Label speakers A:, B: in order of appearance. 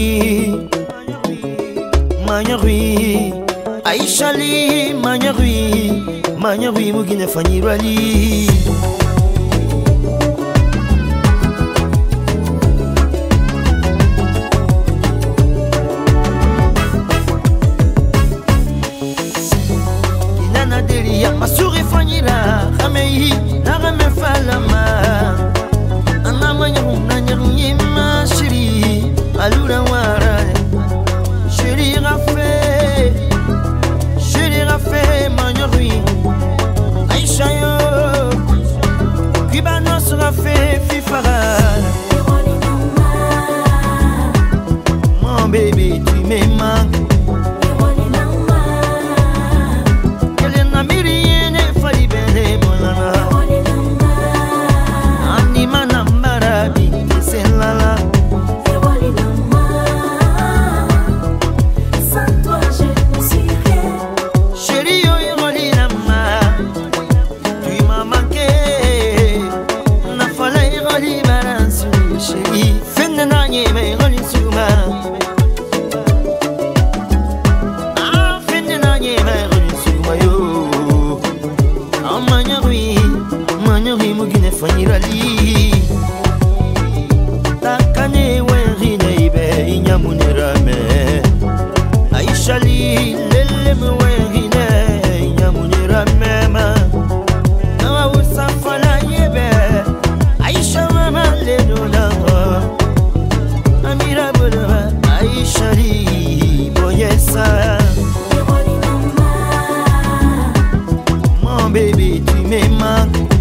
A: Magnarui Magnarui Aisha Li Magnarui Magnarui Mugine Fanyirwa Li Inana Delia Masuri Fanyira Ramei. Malura Wara Chéri Rafé Chéri Rafé Magnori Aïcha Yo Kibanos Rafé Fifara Mon baby tu me manques hein. Mugine fanyirali. Takane wenrine ibe inyamunirame aishali lele mwenhine nyamunira mema awusafala yebe aisha mama lenulanga amira bulwa boyesa mon bébé tu me manques